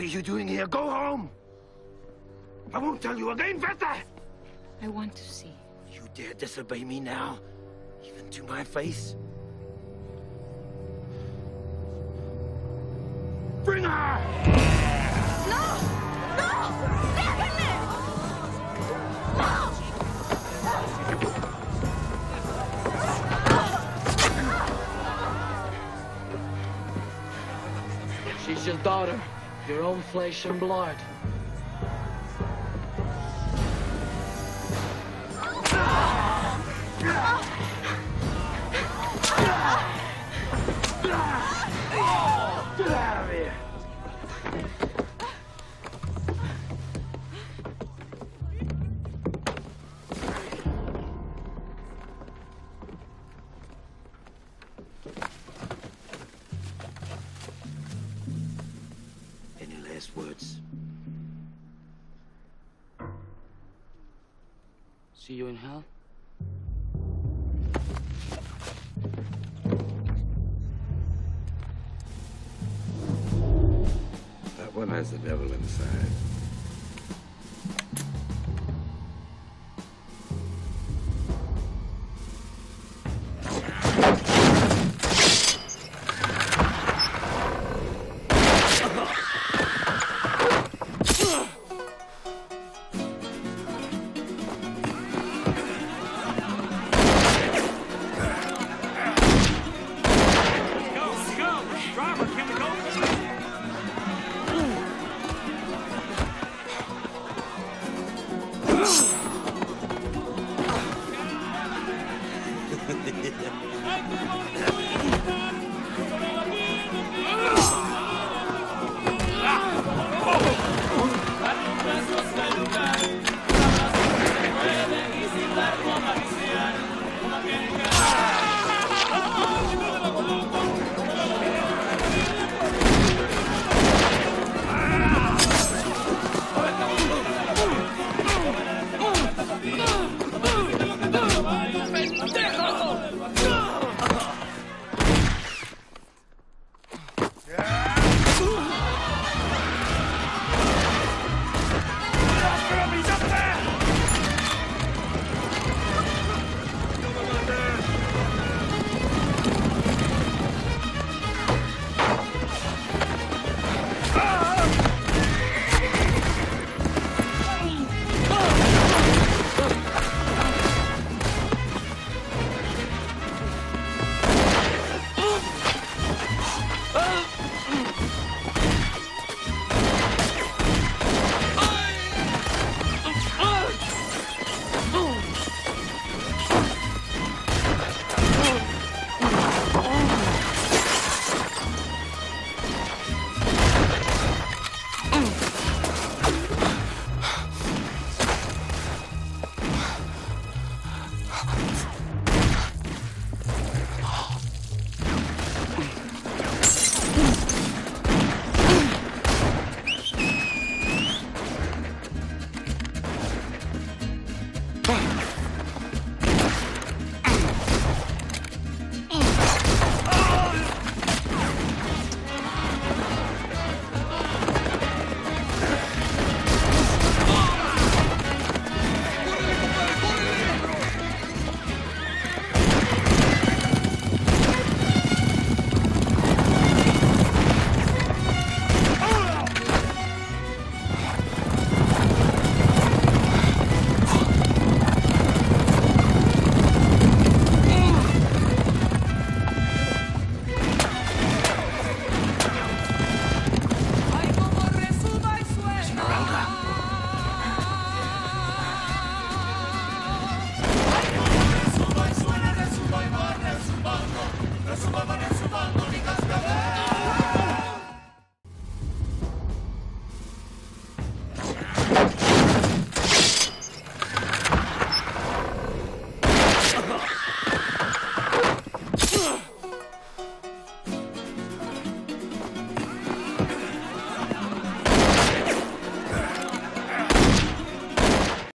What are you doing here? Go home! I won't tell you again, Vesta! I want to see. You dare disobey me now? Even to my face? Bring her! No! No! Déjenme! No! She's your daughter, your own flesh and blood. Words? See you in hell? That one has the devil inside. oh!